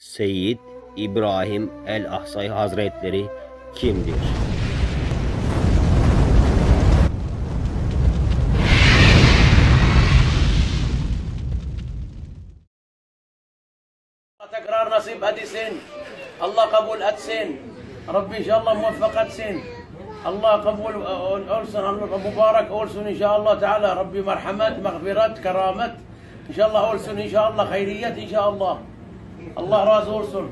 Seyyid İbrahim el-Ahsay Hazretleri kimdir? تكرار نصيب اديسين الله قبول ادسين ربي ان شاء الله موفق ادسين الله قبول اولسن مبارك اولسن ان شاء الله تعالى ربي مرحمات مغفرات كرامات ان Allah razı olsun.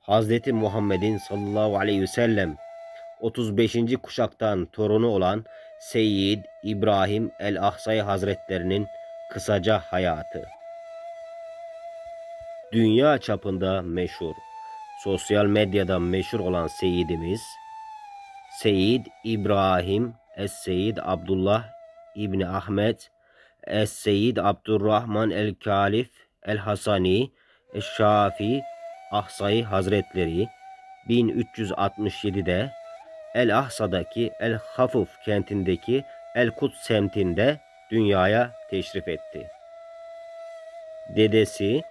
Hazreti Muhammed'in sallallahu aleyhi ve sellem 35. kuşaktan torunu olan Seyyid İbrahim el-Ahsay Hazretlerinin kısaca hayatı. Dünya çapında meşhur, sosyal medyada meşhur olan Seyyidimiz Seyyid İbrahim Es-Seyyid Abdullah İbni Ahmet Es-Seyyid Abdurrahman El-Kalif El-Hasani Eş-Şafi Ahsai Hazretleri 1367'de El Ahsa'daki El Hafuf kentindeki El Kut semtinde dünyaya teşrif etti. Dedesi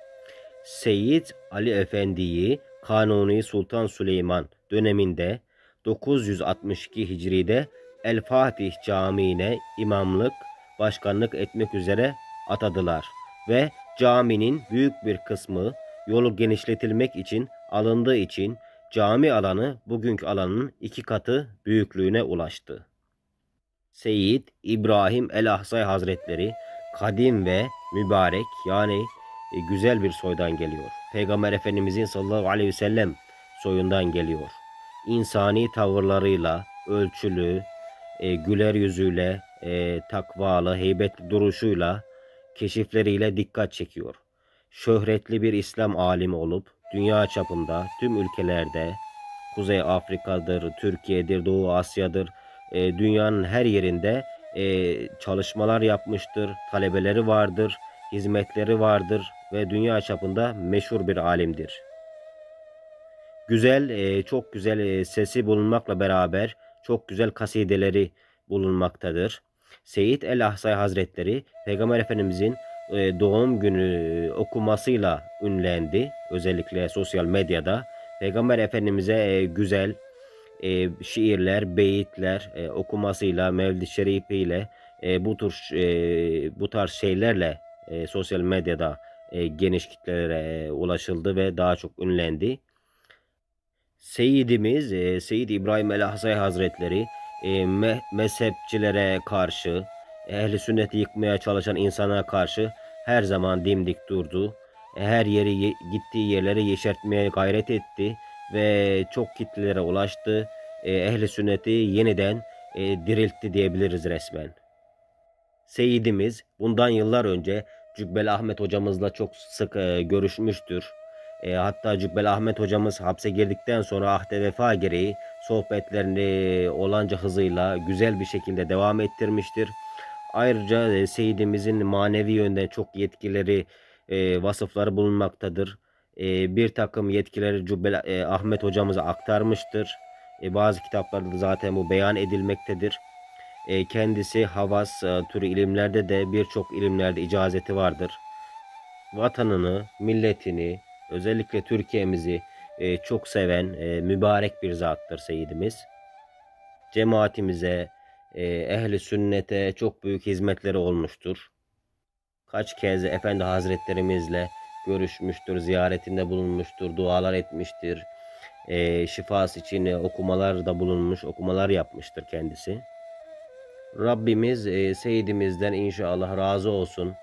Seyyid Ali Efendi'yi Kanuni Sultan Süleyman döneminde 962 Hicri'de El Fatih Camii'ne imamlık, başkanlık etmek üzere atadılar ve caminin büyük bir kısmı yolu genişletilmek için alındığı için cami alanı bugünkü alanın iki katı büyüklüğüne ulaştı. Seyyid İbrahim el-Ahsay Hazretleri kadim ve mübarek yani e, güzel bir soydan geliyor. Peygamber Efendimizin sallallahu aleyhi ve sellem soyundan geliyor. İnsani tavırlarıyla, ölçülü, e, güler yüzüyle, e, takvalı, heybetli duruşuyla, keşifleriyle dikkat çekiyor şöhretli bir İslam alimi olup dünya çapında tüm ülkelerde Kuzey Afrika'dır, Türkiye'dir, Doğu Asya'dır, e, dünyanın her yerinde e, çalışmalar yapmıştır, talebeleri vardır, hizmetleri vardır ve dünya çapında meşhur bir alimdir. Güzel, e, çok güzel e, sesi bulunmakla beraber çok güzel kasideleri bulunmaktadır. Seyit El-Ahsay Hazretleri Peygamber Efendimizin e, doğum günü okumasıyla ünlendi. Özellikle sosyal medyada. Peygamber Efendimiz'e e, güzel e, şiirler, beyitler okumasıyla, Mevlid-i Şerifiyle bu tür bu tarz şeylerle sosyal medyada geniş kitlelere ulaşıldı ve daha çok ünlendi. Seyyidimiz e, Seyyid İbrahim el-Ahsay Hazretleri mezhepçilere karşı, ehli sünneti yıkmaya çalışan insana karşı her zaman dimdik durdu. Her yeri gittiği yerleri yeşertmeye gayret etti ve çok kitlelere ulaştı. E, ehli sünneti yeniden e, diriltti diyebiliriz resmen. Seyyidimiz bundan yıllar önce Cübbel Ahmet hocamızla çok sık e, görüşmüştür. E, hatta Cübbel Ahmet hocamız hapse girdikten sonra ahde vefa gereği sohbetlerini olanca hızıyla güzel bir şekilde devam ettirmiştir. Ayrıca e, Seyyidimizin manevi yönde çok yetkileri, e, vasıfları bulunmaktadır. E, bir takım yetkileri Cübbel e, Ahmet hocamıza aktarmıştır. E, bazı kitaplarda da zaten bu beyan edilmektedir. E, kendisi havas e, türü ilimlerde de birçok ilimlerde icazeti vardır. Vatanını, milletini, özellikle Türkiye'mizi e, çok seven e, mübarek bir zattır Seyyidimiz. Cemaatimize, e, ehli sünnete çok büyük hizmetleri olmuştur. Kaç kez Efendi Hazretlerimizle görüşmüştür, ziyaretinde bulunmuştur, dualar etmiştir. E, şifası için okumalar da bulunmuş, okumalar yapmıştır kendisi. Rabbimiz e, Seyyidimizden inşallah razı olsun.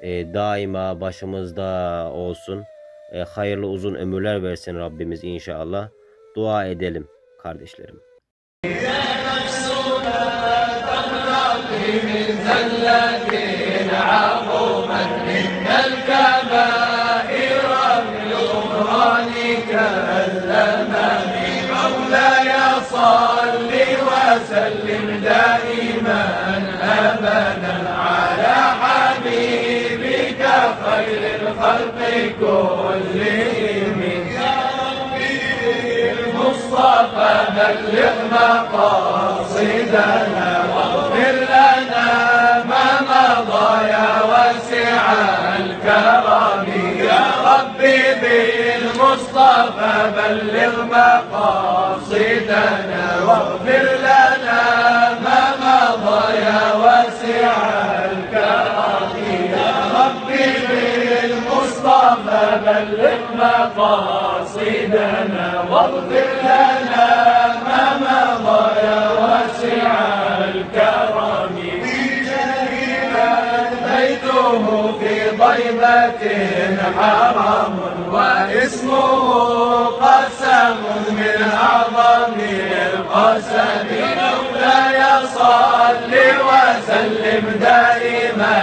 E, daima başımızda olsun e, hayırlı uzun ömürler versin Rabbimiz inşallah. Dua edelim kardeşlerim. Bize nefsuna, الخلق كلهم المصطفى بلغ مقاصدنا واغفر لنا ما مضى يا واسع الكرم يا حبيبي المصطفى بلغ مقاصدنا واغفر لنا بالمصطفى بلغ مقاصدنا واغفر لنا ما مضى يا واسع الكرم. بيته في ضيبة حرام واسمه قسم من أعظم القسم. مولاي صل وسلم دائما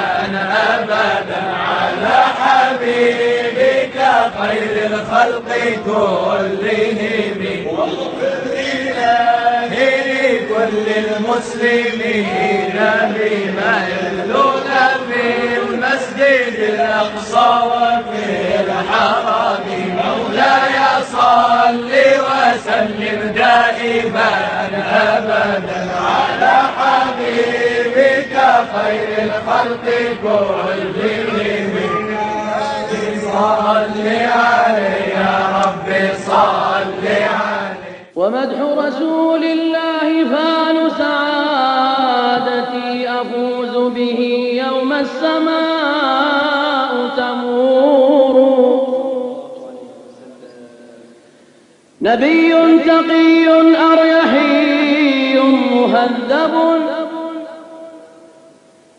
أبدا على خير الخلق كلهم. واغفر إلهي كل المسلمين بما يلون في المسجد الأقصى وفي الحرم. مولاي صل وسلم دائما أبدا على حبيبك خير الخلق كلهم. صل عليه يا ربي صل عليه ومدح رسول الله فان سعادتي أفوز به يوم السماء تمور. نبي تقي أريحي مهذب.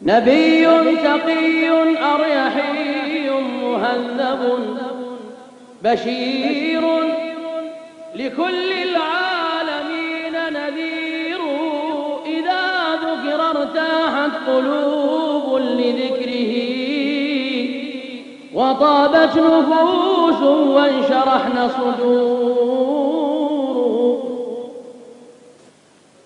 نبي تقي أريحي مهذب بشير لكل العالمين نذير. إذا ذكر ارتاحت قلوب لذكره وطابت نفوس وانشرحن صدور.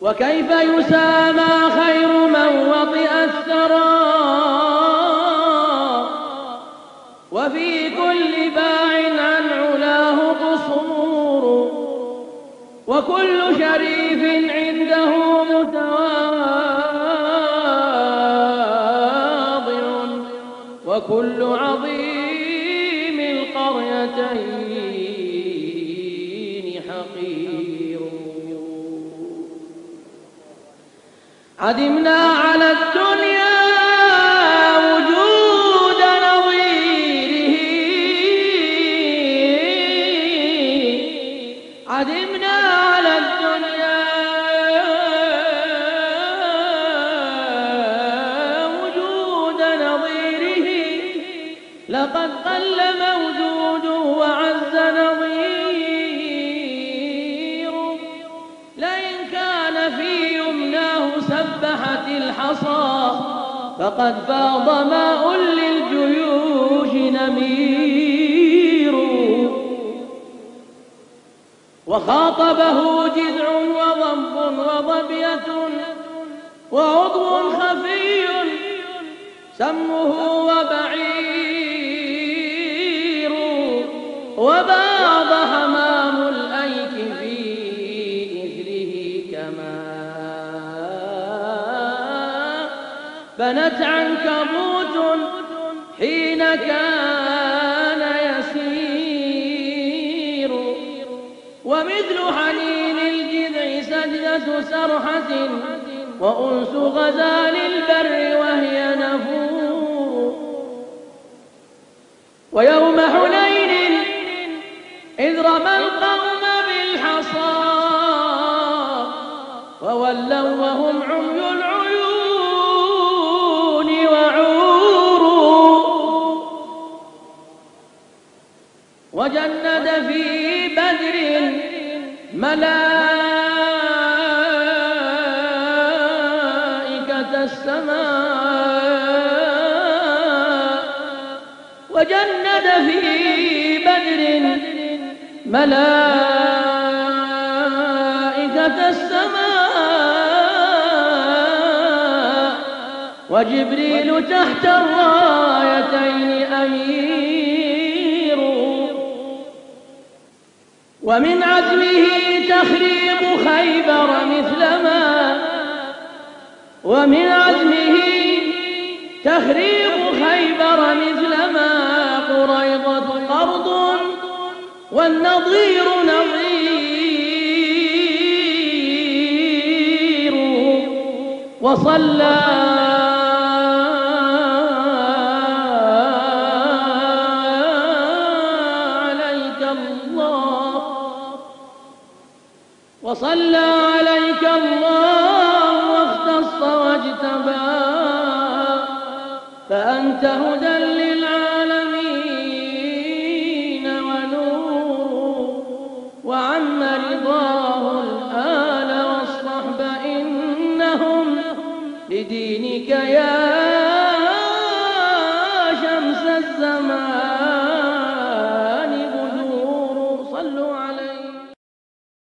وكيف يسامى خير من وطئ الثرى؟ وفي كل باع عن علاه قصور. وكل شريف عنده متواضع. وكل عظيم القريتين حقير. عدمنا على الدنيا عدمنا على الدنيا. وجود نظيره لقد قل موجود وعز نظير لئن كان في يمناه سبحت الحصى فقد فاض ماء للجيوش نمير. وخاطبه جذع وضب وظبية وعضو خفي سمه وبعير وباض حمام الأيك في إثره كما بنت عنكبوت ومثل حنين الجذع سجدة سرحة وأنس غزال البر وهي نفور. ويوم حنين إذ رمى القوم بالحصى وولوا وهم عمي ملائكة السماء وجند في بدر ملائكة السماء وجبريل تحت الرايتين أمير ومن عزمه تخريب خيبر مثلما ومن عزمه تخريب خيبر مثلما قريضة قرض والنظير نظير. وصلى وصلى عليك الله واختص واجتبى. فأنت هدى للعالمين ونور وعم رضاه الآل والصحب إنهم لدينك يا